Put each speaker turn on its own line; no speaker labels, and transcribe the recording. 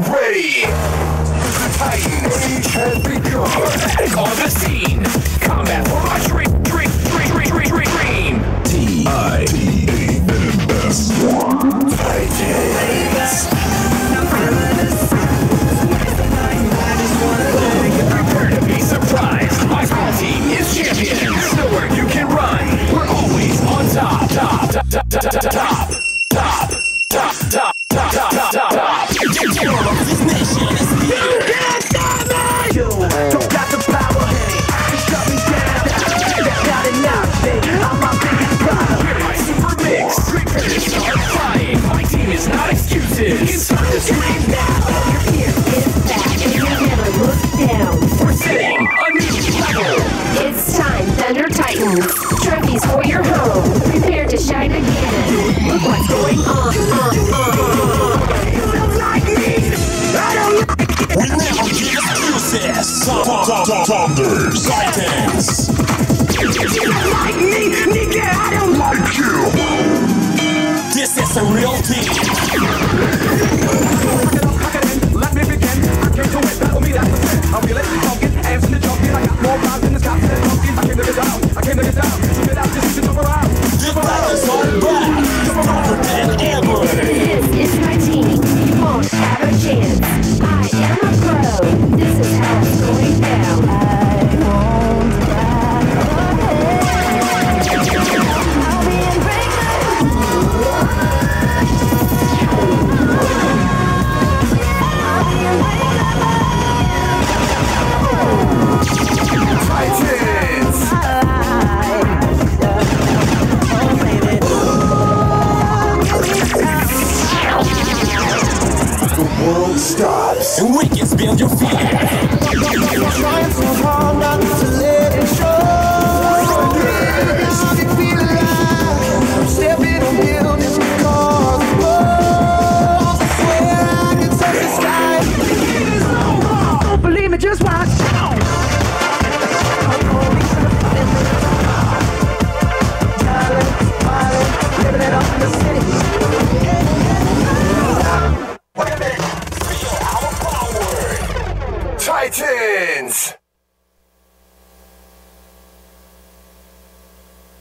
get ready! The Titan age has begun!
On the scene! Combat for my dream, dream, dream, dream, dream, dream!
T-I-T-A-N-S Titans!
Prepare to be surprised! My small team is champions! Nowhere you can run! We're always on top, top, top, top, top, top!
I'm my biggest problem.
Hear my super mix. Prepare to start flying. My team is not excuses. Time to scream now.
Your fear is you never look down.
We're setting a new level.
It's time, Thunder Titans. Trophies for your home. Prepare to shine again. Look what's going on. on, on.
We never give excuses. Thunders. Titans.
Like me, nigga, I don't like
You.
This is a real team.
Let me begin. I came to win. Battle me, that's the sin. I'm feeling funkin', ants in the junkie. I got more rhymes than the cops and monkeys. I came to get down. I came to get down.
Stops.
And we can build your fear.
friends.